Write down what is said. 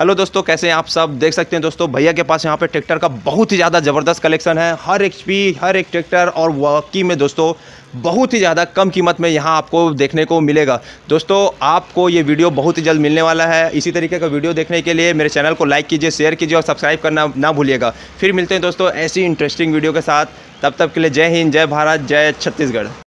Hello दोस्तों, कैसे हैं आप सब? देख सकते हैं दोस्तों, भैया के पास यहाँ पे ट्रैक्टर का बहुत ही ज़्यादा ज़बरदस्त कलेक्शन है। हर एक पी हर एक ट्रैक्टर और वाकई में दोस्तों, बहुत ही ज़्यादा कम कीमत में यहाँ आपको देखने को मिलेगा। दोस्तों, आपको ये वीडियो बहुत ही जल्द मिलने वाला है। इसी तरीके का वीडियो देखने के लिए मेरे चैनल को लाइक कीजिए, शेयर कीजिए और सब्सक्राइब करना ना भूलिएगा। फिर मिलते हैं दोस्तों ऐसी इंटरेस्टिंग वीडियो के साथ। तब तक के लिए जय हिंद, जय भारत, जय छत्तीसगढ़।